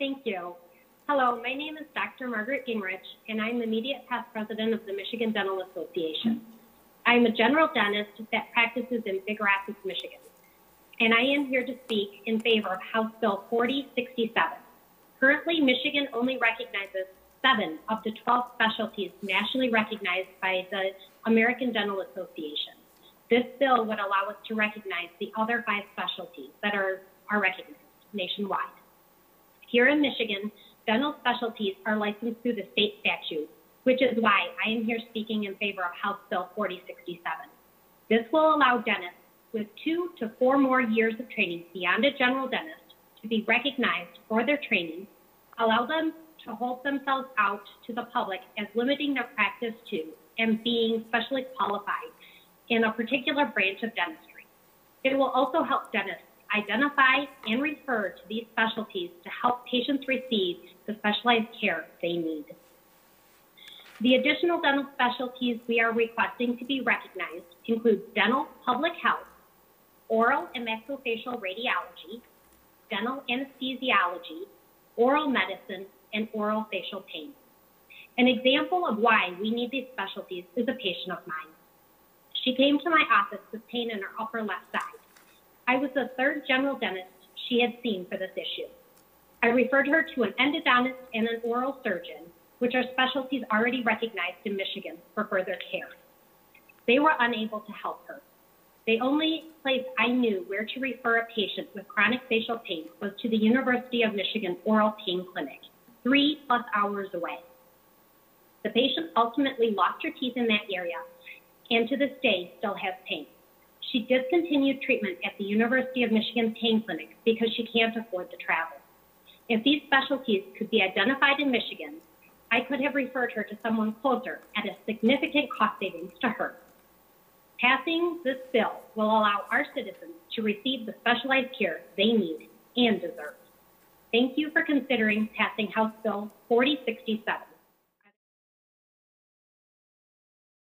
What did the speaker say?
Thank you. Hello, my name is Dr. Margaret Gingrich, and I'm the immediate past president of the Michigan Dental Association. I'm a general dentist that practices in Big Rapids, Michigan, and I am here to speak in favor of House Bill 4067. Currently, Michigan only recognizes seven of the 12 specialties nationally recognized by the American Dental Association. This bill would allow us to recognize the other five specialties that are, are recognized nationwide. Here in Michigan, dental specialties are licensed through the state statute, which is why I am here speaking in favor of House Bill 4067. This will allow dentists with two to four more years of training beyond a general dentist to be recognized for their training, allow them to hold themselves out to the public as limiting their practice to and being specially qualified in a particular branch of dentistry. It will also help dentists identify and refer to these specialties to help patients receive the specialized care they need. The additional dental specialties we are requesting to be recognized include dental public health, oral and maxillofacial radiology, dental anesthesiology, oral medicine, and oral facial pain. An example of why we need these specialties is a patient of mine. She came to my office with pain in her upper left. I was the third general dentist she had seen for this issue. I referred her to an endodontist and an oral surgeon, which are specialties already recognized in Michigan for further care. They were unable to help her. The only place I knew where to refer a patient with chronic facial pain was to the University of Michigan Oral Pain Clinic, three plus hours away. The patient ultimately lost her teeth in that area and to this day still has pain. She discontinued treatment at the University of Michigan Pain Clinic because she can't afford to travel. If these specialties could be identified in Michigan, I could have referred her to someone closer at a significant cost savings to her. Passing this bill will allow our citizens to receive the specialized care they need and deserve. Thank you for considering passing House Bill 4067.